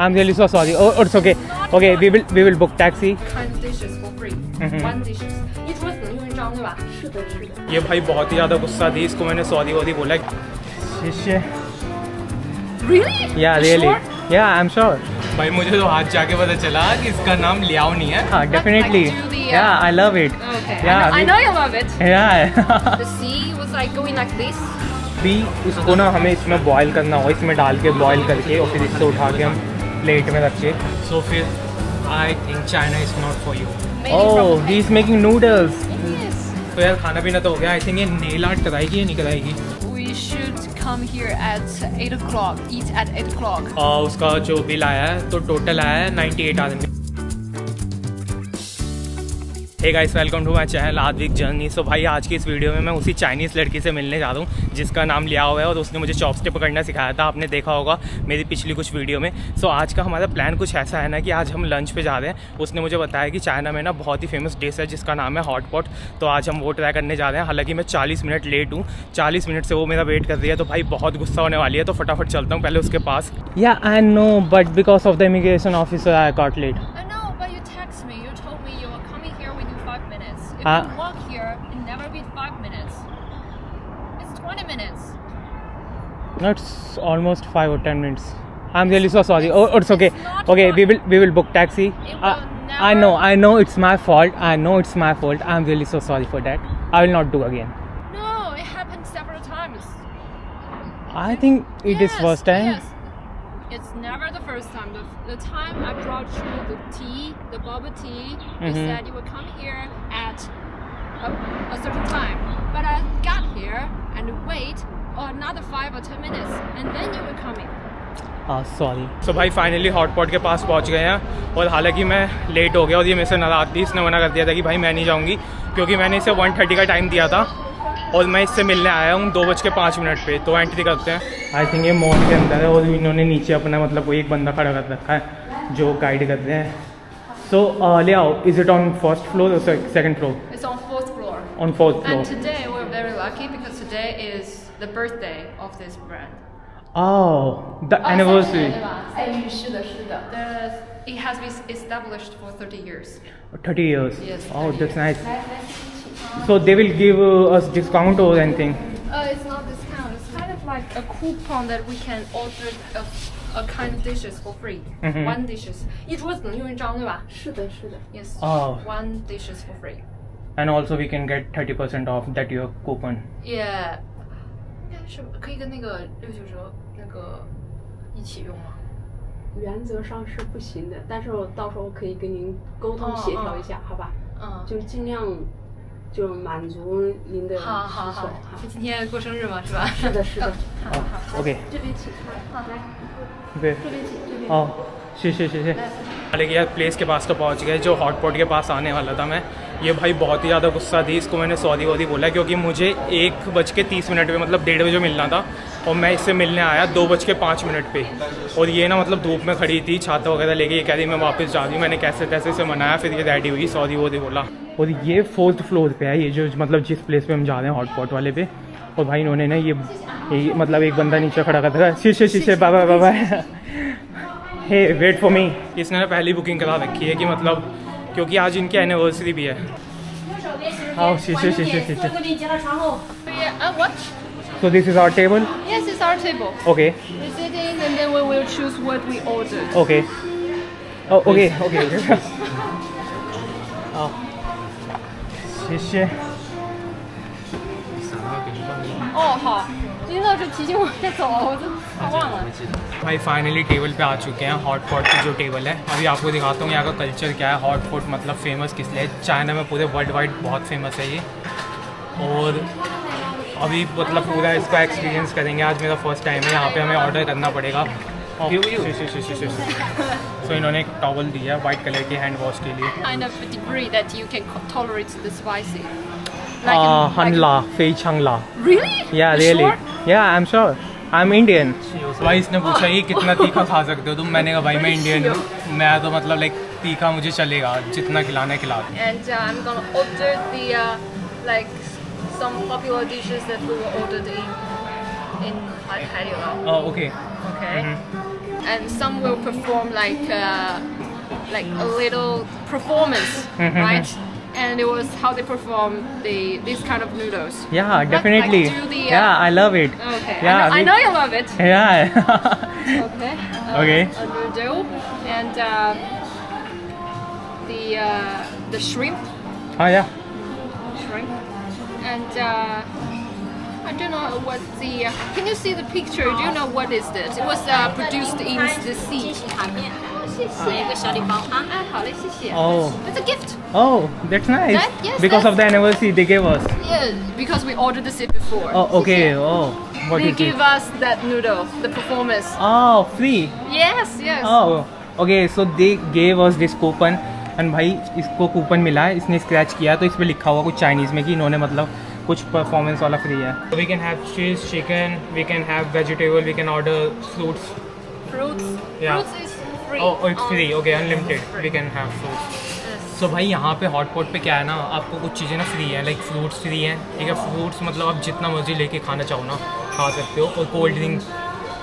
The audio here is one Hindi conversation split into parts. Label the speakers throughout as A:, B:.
A: I'm really so sorry. Oh, it's okay. Okay, we will we will book taxi.
B: kind dishes for free.
A: Mhm.
B: One dishes，一桌只能用一张，对吧？是的，是的。
A: ये भाई बहुत ही ज़्यादा गुस्सा थी इसको मैंने सॉरी वॉरी बोला शिष्य
B: Really?
A: या
B: You
A: रियली
B: sure?
A: या आई एम श्योर भाई मुझे तो हाथ जाके पता चला कि इसका नाम लियाओ नहीं है हाँ definitely
B: like do the, uh,
A: या I love it
B: Okay.
A: Yeah,
B: I, know, I
A: we-
B: know you love it.
A: या
B: The sea was like going like this.
A: भी इसको ना हमें इसमें बॉईल करना होगा इसमें डाल के बॉईल करके और फिर इससे उठा के हम प्लेट में रख के। सो फिर I think China is
B: not
A: for
B: you
A: oh he is making
B: noodles
A: तो यार खाना पीना तो हो गया। आई थिंक ये नेल आर्ट कराएगी या नहीं कराएगी?
B: We should come here at 8 o'clock, eat at 8 o'clock.
A: Uh, उसका जो बिल आया है तो टोटल आया है 98 आदमी। Hey guys welcome to my channel Aadvik journey so भाई, आज की इस वीडियो में मैं उसी चाइनीज़ लड़की से मिलने जा रहा हूँ, जिसका नाम लिया हुआ है और उसने मुझे चॉपस्टिक पकड़ना सिखाया था। आपने देखा होगा मेरी पिछली कुछ वीडियो में। सो आज का हमारा प्लान कुछ ऐसा है ना कि आज हम लंच पे जा रहे हैं। उसने मुझे बताया कि चाइना में ना बहुत ही फ़ेमस डिश है, जिसका नाम है हॉटपॉट तो आज हम वो ट्राई करने जा रहे हैं। हालाँकि मैं 40 मिनट लेट हूँ। 40 मिनट से वो मेरा वेट कर रही है। तो भाई, बहुत गुस्सा होने वाली है। तो फटाफट चलता हूँ पहले उसके पास। या
B: I know but because of the immigration officer I got late
A: Uh,
B: walk here, it never be 5 minutes. It's 20 minutes.
A: No, it's almost five or ten minutes. I'm really so sorry. Oh, it's okay.
B: It's
A: Okay, we will we will book taxi.
B: It
A: I,
B: will
A: I know, I know it's my fault. I know it's my fault. I'm really so sorry for that. I will not do again.
B: No, it happened several times.
A: I think it is
B: Yes,
A: first time.
B: Yes. It's never the first time. The, the time I brought you the tea, the boba tea, you
A: Mhm.
B: said you would come here at a, a certain time. But I got here and wait another five or ten minutes, and then you were coming.
A: हाँ सॉरी सो भाई फाइनली हॉटपॉट के पास पहुँच गए हैं और हालाँकि मैं लेट हो गया और ये मेरे से नाराज़ थी इसने मना कर दिया था कि भाई मैं नहीं जाऊँगी क्योंकि मैंने इसे 1:30 का टाइम दिया था और मैं इससे मिलने आया हूँ दो बज के पाँच मिनट पे तो एंट्री करते हैं आई थिंक ये मॉल के अंदर है और इन्होंने नीचे अपना मतलब कोई एक बंदा खड़ा कर रखा है जो गाइड करते हैं सो uh, ले आओ is it on first floor second
B: floor on fourth floor Oh, the
A: oh, anniversary.
B: The, it has been established for 30 years.
A: 30 years.
B: Yes. 30 oh,
A: that's
B: years.
A: nice. So they will give uh, us discount or anything.
B: Uh, it's not discount. It's kind of like a coupon that we can order a, a kind of dishes for free.
A: Mhm.
B: One dishes，一桌只能用一张，对吧？
C: 是的，是的。
B: Yes.
A: Oh.
B: One dishes for free.
A: And also we can get 30% off that your coupon.
B: Yeah. 是可以跟那个六九折那个一起用吗？
C: 原则上是不行的，但是我到时候可以跟您沟通协调一下，好吧？
B: 嗯。
C: 就尽量 就满足您的需求。
B: 好好好，就今天过生日嘛，是吧？
C: 是的，是的。
B: 好好好。
A: Okay.
C: 这边请，好来，
A: Okay.
C: 这边请，这边。
A: Oh, she she she she हालांकि यार प्लेस के पास तो पहुंच गए जो हॉटपॉट के पास आने वाला था मैं ये भाई बहुत ही ज़्यादा गुस्सा थी इसको मैंने सॉरी वॉरी बोला क्योंकि मुझे एक बज के तीस मिनट पे मतलब डेढ़ बजे मिलना था और मैं इससे मिलने आया दो बज के पाँच मिनट पे और ये ना मतलब धूप में खड़ी थी छाता वगैरह लेके ये कह रही मैं वापस जा रही हूँ मैंने कैसे तैसे इसे मनाया फिर ये रेडी हुई सॉरी वॉरी बोला और ये फोर्थ फ्लोर पे है ये जो मतलब जिस प्लेस पे हम जा रहे हैं हॉटपॉट वाले पे। और भाई इन्होंने ना ये, ये मतलब एक बंदा नीचे खड़ा कर रखा शीशे शीशे बाबा बाबा। हे वेट फॉर मी इसने ना पहली बुकिंग करा रखी है कि मतलब क्योंकि आज इनकी एनिवर्सरी भी है। हाँ शीशे शीशे शीशे? So this is our table
B: Yes, it's our table.
A: Okay
B: We sit in and then we will choose what we ordered.
A: Okay okay okay शीशे
B: 哦，好，今天老师提醒我该走了，我都快忘了。
A: भाई फाइनली टेबल पे आ चुके हैं हॉट पॉट की जो टेबल है अभी आपको दिखाता हूँ यहाँ का कल्चर क्या है हॉट पॉट मतलब फेमस किस लिए है चाइना में पूरे वर्ल्ड वाइड बहुत फेमस है ये और अभी मतलब पूरा इसका एक्सपीरियंस करेंगे आज मेरा फर्स्ट टाइम है यहाँ पे हमें ऑर्डर करना पड़ेगा सो इन्होंने एक टॉवल दिया है वाइट कलर के हैंड वॉश के लिए
B: Kind of degree that you can tolerate the spicy.
A: like uh, हनला फे छंगला
B: Really? You
A: really
B: sure?
A: Am sure I am Indian भाई इसने पूछा ये कितना तीखा खा सकते हो तुम मैंने कहा भाई मैं इंडियन हूँ मैं तो मतलब लाइक तीखा मुझे चलेगा जितना खिलाना है खिला
B: And uh, I'm gonna order the uh, like some popular dishes that we were ordered in in like Haidilao.
A: Okay
B: Okay. and some will perform like uh, like a little performance,
A: Mhm.
B: right? And it was how they perform the this kind of noodles.
A: Yeah, definitely.
B: Like do the, uh,
A: Yeah, I love it.
B: Okay.
A: Yeah,
B: I, know, I know you love it.
A: Yeah.
B: Okay. Uh,
A: Okay.
B: A noodle and uh, the uh, the shrimp,
A: oh yeah.
B: shrimp, and uh, I don't know what the. Can you see the picture? Do you know what is this? It was uh, produced in the sea.
A: Oh.
B: It's a gift.
A: Oh, that's nice.
B: That, yes,
A: because
B: that's
A: of the anniversary they gave us.
B: Yes, because we ordered the seat before.
A: Oh, okay. Oh. What
B: they give
A: it?
B: us that noodle, the performance.
A: Oh, free.
B: Yes, yes.
A: Oh, okay. So they gave us this coupon, and भाई इसको कूपन मिला है इसने स्क्रैच किया तो इस पर लिखा हुआ कुछ चाइनीज़ में कि इन्होंने मतलब कुछ परफॉर्मेंस वाला फ्री है we can have cheese chicken we can have vegetable we can order
B: fruits
A: it's
B: on-
A: free. Okay, unlimited. We can have fruits.
B: Yes.
A: So भाई यहाँ पे हॉटपॉट पे क्या है ना आपको कुछ चीज़ें ना फ्री है लाइक फ्रूट्स फ्री हैं ठीक है फ्रूट्स मतलब आप जितना मर्ज़ी लेके खाना चाहो ना खा सकते हो और कोल्ड ड्रिंक्स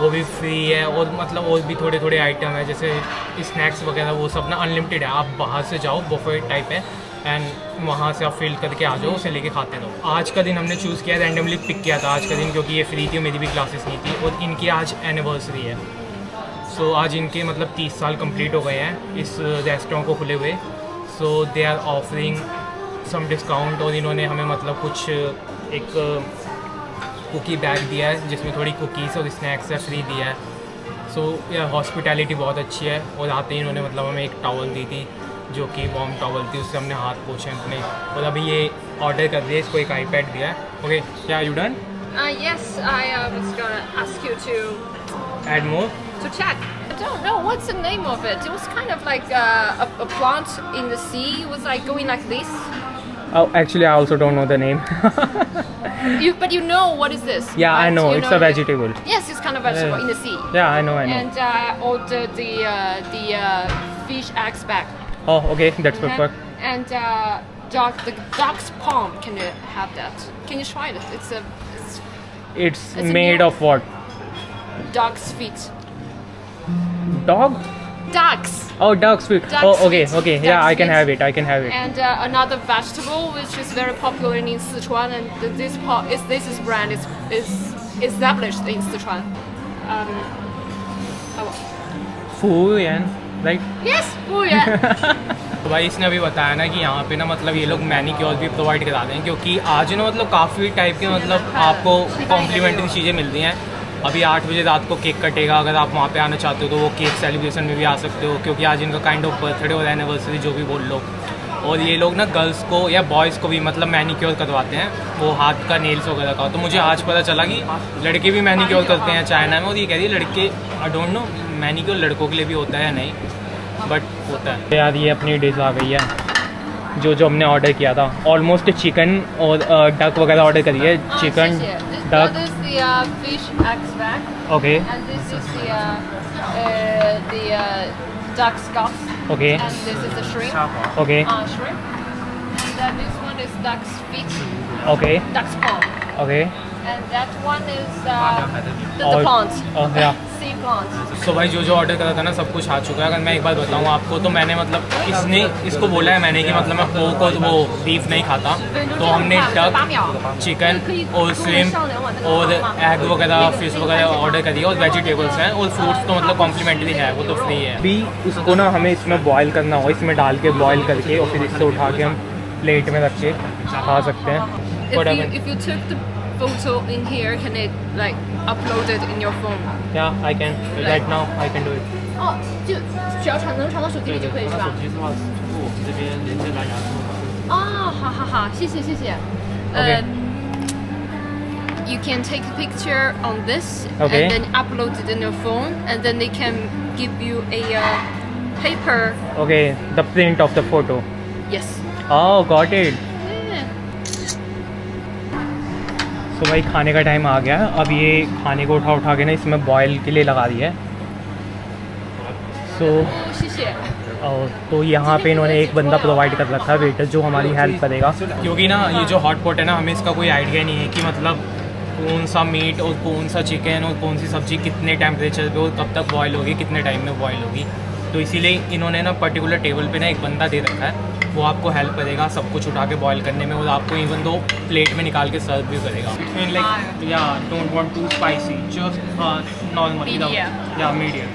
A: वो भी फ्री है और मतलब और भी थोड़े थोड़े आइटम है जैसे स्नैक्स वगैरह वो सब ना अनलिमिटेड है आप बाहर से जाओ बफे टाइप है एंड वहाँ से आप फिल करके आ जाओ उसे लेके खाते रहो। आज का दिन हमने चूज़ किया रैंडमली पिक किया था। आज का दिन क्योंकि ये फ्री थी मेरी भी क्लासेस नहीं थी और इनकी आज एनिवर्सरी है। सो so, आज इनके मतलब 30 साल कंप्लीट हो गए हैं इस रेस्टोरेंट को खुले हुए। So they are offering some discount और इन्होंने हमें मतलब कुछ एक कुकी बैग दिया है जिसमें थोड़ी कुकीज़ और स्नैक्स है फ्री दिया है। सो यह हॉस्पिटैलिटी बहुत अच्छी है और आते ही इन्होंने मतलब हमें एक टॉवल दी थी। जो कि वार्म टॉवल थी उससे हमने हाथ पोछे अपने और अभी ये ऑर्डर कर दिया इसको एक आईपैड दिया है ओके क्या you done
B: Uh, yes, I uh, was gonna ask you to
A: add more
B: to check. I don't know what's the name of it. It was kind of like uh, a, a plant in the sea. It was like going like this.
A: Oh, actually, I also don't know the name.
B: You, but you know what is this?
A: yeah, I
B: right?
A: know.
B: You
A: It's
B: know
A: a
B: it.
A: vegetable.
B: Yes, it's kind of vegetable
A: Yeah.
B: in the sea.
A: Yeah, I know, I know.
B: And uh, ordered the uh, the uh, fish eggs back.
A: Oh, okay, that's perfect.
B: And uh, dog, the dog's palm. Can you have that? Can you try it? It's a it's
A: It's
B: It's
A: made
B: meal.
A: of what?
B: dog's feet.
A: Dog?
B: Ducks.
A: Oh, dog's feet.
B: Duck's
A: oh, okay,
B: feet.
A: okay. Yeah,
B: Duck's
A: I can
B: feet.
A: have it. I can have it.
B: And uh, another vegetable which is very popular in Sichuan, and this part is this is brand is is established in Sichuan. Um, oh,
A: Fuyan,
B: yes, Fuyan.
A: तो भाई इसने अभी बताया ना कि यहाँ पे ना मतलब ये लोग मैनिक्योर भी प्रोवाइड करा हैं क्योंकि आज ना मतलब काफ़ी टाइप के मतलब आपको कॉम्प्लीमेंट्री चीज़ें मिलती हैं। अभी आठ बजे रात को केक कटेगा अगर आप वहाँ पे आना चाहते हो तो वो केक सेलिब्रेशन में भी आ सकते हो क्योंकि आज इनका काइंड ऑफ़ बर्थडे और एनिवर्सरी जो भी बोल लो। और ये लोग ना गर्ल्स को या बॉयज़ को भी मतलब मैनिक्योर करवाते हैं। वो हाथ का नेल्स वगैरह का। तो मुझे आज पता चला कि लड़के भी मैनिक्योर करते हैं चाइना में और ये कह रही है लड़के आई डोंट नो मैं क्यों लड़कों के लिए भी होता है नहीं? बट होता है। यार ये अपनी डिश आ गई है। जो जो हमने ऑर्डर किया था। ऑलमोस्ट चिकन और डक वगैरह ऑर्डर
B: करिए chicken
A: duck
B: fish okay okay okay okay
A: okay
B: And that one is uh, the, the
A: pond.
B: Oh yeah.
A: तो भाई जो जो ऑर्डर करा था ना सब कुछ आ चुका है। अगर मैं एक बार बताऊँ आपको तो मैंने मतलब इसने इसको बोला है मैंने कि मतलब मैं पोक और वो बीफ नहीं खाता। तो हमने डक चिकन और स्विम और एग वगैरह फ़िश वगैरह ऑर्डर करी है और वेजिटेबल्स हैं और फ्रूट्स तो मतलब कॉम्प्लीमेंट्री है वो तो फ्री है। भी उसको ना हमें इसमें बॉईल करना होगा इसमें डाल के बॉयल करके और फिर इससे उठा के हम प्लेट में रख के खा सकते हैं।
B: If
A: Whatever.
B: you, if you took the photo in here, can it like upload it in your phone?
A: Yeah, I can. Right now, I can do it.
B: 哦，就只要传能传到手机里就可以是吧？
D: 机的话，我们这边连接蓝牙是吗？
B: 哦，好好好，谢谢谢谢。
A: Okay.
B: Uh, you can take a picture on this
A: Okay.
B: and then upload it in your phone, and then they can give you a uh, paper.
A: Okay, the print of the photo.
B: Yes.
A: Oh, got it. सो भाई खाने का टाइम आ गया। है अब ये खाने को उठा उठा के ना इसमें बॉयल के लिए लगा दिया है। सो so, तो यहाँ पे इन्होंने एक बंदा प्रोवाइड कर रखा है वेटर जो हमारी हेल्प करेगा। क्योंकि ना ये जो हॉट पॉट है ना हमें इसका कोई आइडिया नहीं है कि मतलब कौन सा मीट और कौन सा चिकन और कौन सी सब्ज़ी कितने टेम्परेचर पर और कब तक बॉयल होगी कितने टाइम में बॉयल होगी। तो इसीलिए इन्होंने ना पर्टिकुलर टेबल पे ना एक बंदा दे रखा है। वो आपको हेल्प करेगा सब कुछ उठा के बॉयल करने में और आपको इवन दो प्लेट में निकाल के सर्व भी करेगा। लाइक या don't want to spicy just
B: normal
A: या मीडियम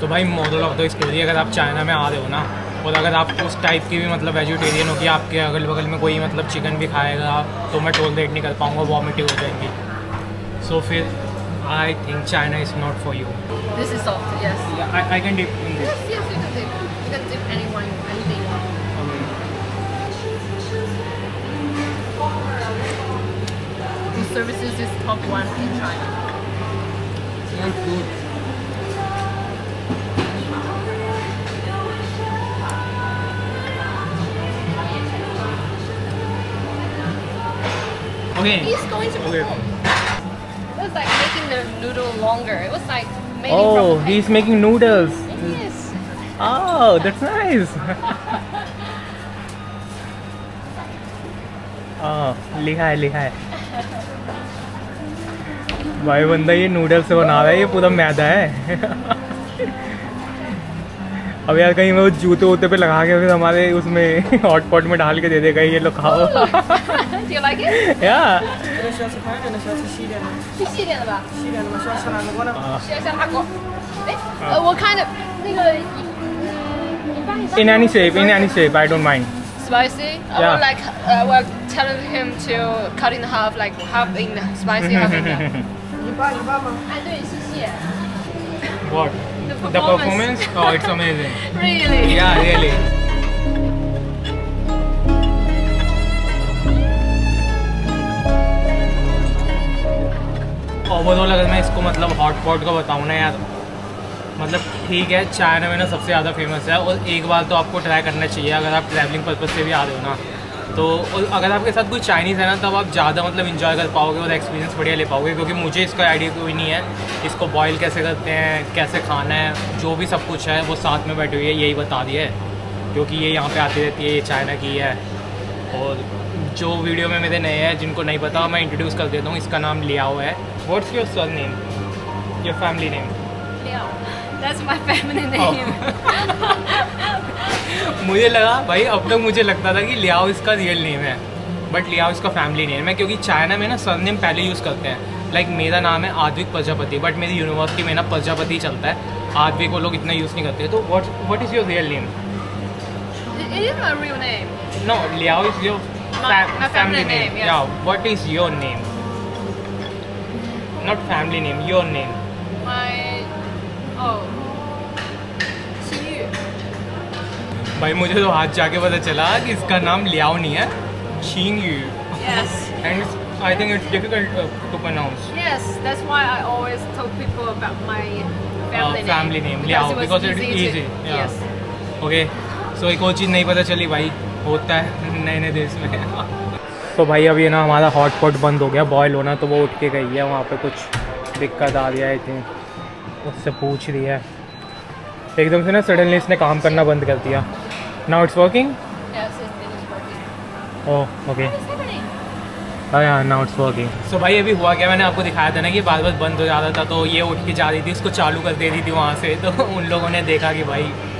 A: तो भाई मॉडल ऑफ़ द स्टोरी अगर आप चाइना में आ रहे हो ना और अगर आप उस टाइप की भी मतलब वेजिटेरियन हो कि आपके अगल बगल में कोई मतलब चिकन भी खाएगा तो मैं टोल टोलरेट नहीं कर पाऊँगा वॉमिटिंग हो जाएँगी। सो so, फिर I think China is not for you.
B: This is soft, yes.
A: Yeah, I, I can dip in this.
B: Yes, yes, you can dip. You can dip anyone, anything you want. Okay. The services is top one in China.
A: Sounds good. Okay.
B: He's going to
A: okay.
B: The noodle longer. It was like made
A: Oh,
B: from
A: he's making noodles.
B: Yes.
A: Oh, that's nice. हाँ लिखा है लिखा है भाई बंदा ये नूडल्स से बना रहा है ये पूरा मैदा है अब यार कहीं वो जूते वूते पे लगा के फिर हमारे उसमें हॉट पॉट में डाल के दे देगा ये लोग खाओ
B: Do you like it?
A: या
E: 那需要吃宽一点的，需要吃细一点的，
B: 是细点的吧？
E: 细一点的吗？需要吃哪个锅呢？
B: 学一下韩国。哎，呃，我看的那个，嗯，一般一般。
A: in any shape in any shape I don't mind
B: Spicy? I
A: Yeah.
B: would like uh, we're telling him to cut in half, like half in spicy, half in.
E: 一半一半吗？
B: 哎，对，谢谢。
A: what
B: The
A: the performance oh it's amazing
B: Really?
A: yeah really Overall अगर मैं इसको मतलब हॉट पॉट का बताऊँ ना यार। मतलब ठीक है चाइना में ना सबसे ज़्यादा फ़ेमस है और एक बार तो आपको ट्राई करना चाहिए अगर आप ट्रैवलिंग पर्पज से भी आ रहे हो ना। तो और अगर आपके साथ कोई चाइनीज़ है ना, तब आप ज़्यादा मतलब इंजॉय कर पाओगे और एक्सपीरियंस बढ़िया ले पाओगे, क्योंकि मुझे इसका आइडिया कोई नहीं है। इसको बॉयल कैसे करते हैं, कैसे खाना है, जो भी सब कुछ है, वो साथ में बैठी हुई है, यही बता दिया है। क्योंकि ये यहाँ पे आती रहती है, ये चाइना की है। और जो वीडियो में मेरे नए हैं जिनको नहीं पता मैं इंट्रोड्यूस कर देता हूँ। इसका नाम लियाओ है। What's
B: your surname your family name.
A: मुझे लगा भाई अब तक मुझे लगता था कि लियाओ इसका रियल नेम है। बट लियाओ इसका फैमिली नेम है क्योंकि चाइना में ना सर नेम पहले यूज़ करते हैं। लाइक like, मेरा नाम है आद्विक प्रजापति बट मेरी यूनिवर्सिटी में ना प्रजापति चलता है। आद्विक वो लोग इतना यूज़ नहीं करते। तो what what is your real name
B: it it is my real name.
A: No Liao is your
B: My family name, yes.
A: Yeah what is your name not family name your name
B: My oh.
A: भाई मुझे तो हाथ जाके पता चला कि इसका नाम लियाओ नहीं है Ching Yu
B: Yes.
A: And I think it's difficult to pronounce
B: Yes, that's why I always tell people about my family name.
A: family name,
B: Because
A: Liao,
B: it
A: because it's
B: easy. To,
A: yeah.
B: Yes.
A: Okay so एक और चीज़ नहीं पता चली भाई होता है नए नए देश में। तो भाई अब ये ना हमारा हॉट पॉट बंद हो गया बॉयल होना तो वो उठ के गई है वहाँ पे कुछ दिक्कत आ रही है आई थिंक उससे पूछ रही है। एकदम से ना सडनली इसने काम करना बंद कर दिया।
B: Now it's working.
A: Oh okay? हाँ नाउ इट्स वर्किंग सो भाई अभी हुआ क्या? मैंने आपको दिखाया था ना कि बार बार बंद हो जाता था तो ये उठ के जा रही थी उसको चालू कर दे रही थी वहाँ से तो उन लोगों ने देखा कि भाई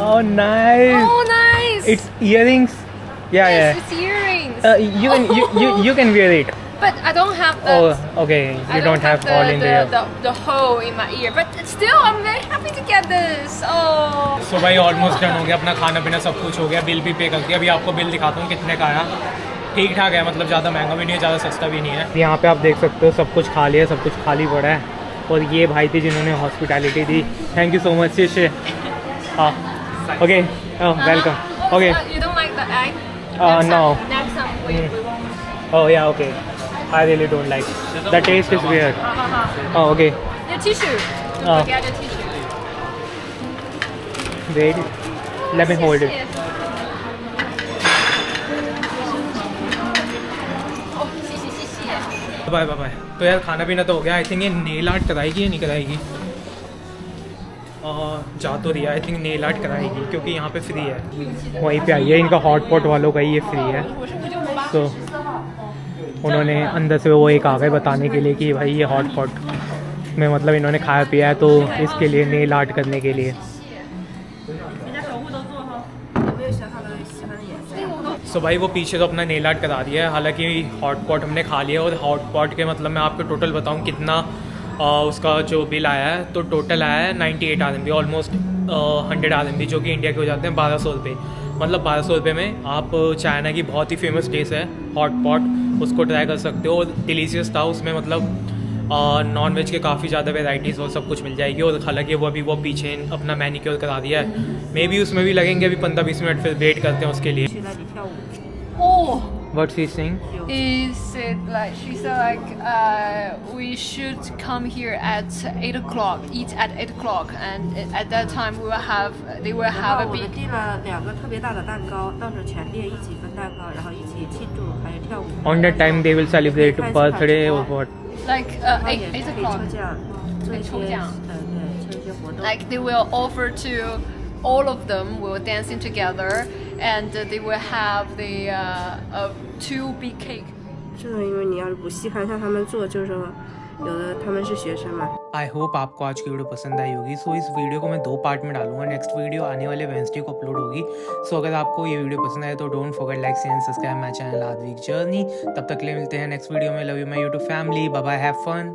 A: ओह
B: nice Oh, nice.
A: It's earrings yeah
B: yes,
A: yeah
B: it's earrings.
A: Uh, you can oh. you, you you can wear it.
B: But I don't have that.
A: oh okay.
B: You I
A: you don't have
B: the,
A: all in
B: the,
A: there.
B: the, the hole in my ear, but still, I'm very happy to get this. Oh,
A: सो भाई ऑलमोस्ट डन हो गया. अपना खाना पीना सब कुछ हो गया. बिल भी पे कर दिया अभी आपको बिल दिखाता हूँ कितने का आया. ठीक ठाक है मतलब ज़्यादा महँगा भी नहीं है ज़्यादा सस्ता भी नहीं है. यहाँ पे आप देख सकते हो सब कुछ खा लिया सब कुछ खाली पड़ा है. और ये भाई थे जिन्होंने हॉस्पिटैलिटी दी. थैंक यू सो मच शिशे हाँ. Okay.
B: Oh,
A: welcome.
B: Okay. You don't like the egg?
A: Uh, no.
B: Time, next time we, mm.
A: Oh, yeah, okay. I really don't like. The taste is weird. Oh, okay.
B: The tissue. Don't
A: oh.
B: forget the tissue.
A: Wait. Let me hold it.
B: Yes.
A: Bye bye bye तो यार खाना पीना तो हो गया आई थिंक ये नेल आर्ट कराएगी या नहीं कराएगी जा तो रही है आई थिंक नेल आर्ट कराएगी क्योंकि यहाँ पे फ्री है। वहीं पे आई है इनका हॉटपॉट वालों का ये फ्री है। तो उन्होंने अंदर से वो एक आ गए बताने के लिए कि भाई ये हॉटपॉट में मतलब इन्होंने खाया पिया है तो इसके लिए नेल आर्ट करने के लिए। सो भाई वो पीछे तो अपना नेल आर्ट करा दिया है हालाँकि हॉट पॉट हमने खा लिया और हॉट पॉट के मतलब मैं आपको टोटल बताऊँ कितना उसका जो बिल आया है तो टोटल आया है ninety eight R M B almost hundred R M B जो कि इंडिया के हो जाते हैं बारह सौ रुपये मतलब बारह सौ रुपये में आप चाइना की बहुत ही फ़ेमस डिश है हॉट पॉट उसको ट्राई कर सकते हो। और डिलीशियस था उसमें मतलब नॉन वेज के काफ़ी ज़्यादा वेराइटीज़ और सब कुछ मिल जाएगी। और हालाँकि वो अभी वो पीछे अपना मैनिक्योर करा दिया है। मे बी उसमें भी लगेंगे अभी पंद्रह बीस मिनट फिर वेट करते हैं उसके लिए।
B: Oh!
A: What's she saying?
B: He said like she said like uh, we should come here at eight o'clock, eat at eight o'clock, and at that time we will have they will have a big.
E: 跳舞,
A: On that time they will celebrate birthday or what?
B: Like uh, eight, eight o'clock. Like they will offer to all of them will dancing together and uh, they will have the uh, uh, two big cake.
E: 是的，因为你要是不细看像他们做，就是说有的他们是学生嘛，
A: I hope आपको आज की वीडियो पसंद आई होगी सो इस वीडियो को मैं दो पार्ट में डालूंगा नेक्स्ट वीडियो आने वाले वेंसडे को अपलोड होगी सो अगर आपको ये वीडियो पसंद आए तो don't forget like share and subscribe my channel Aadvik journey तब तक के लिए मिलते हैं नेक्स्ट वीडियो में love you my YouTube family bye have fun